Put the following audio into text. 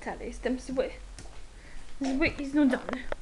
wcale jestem zły. Zły i znudzony.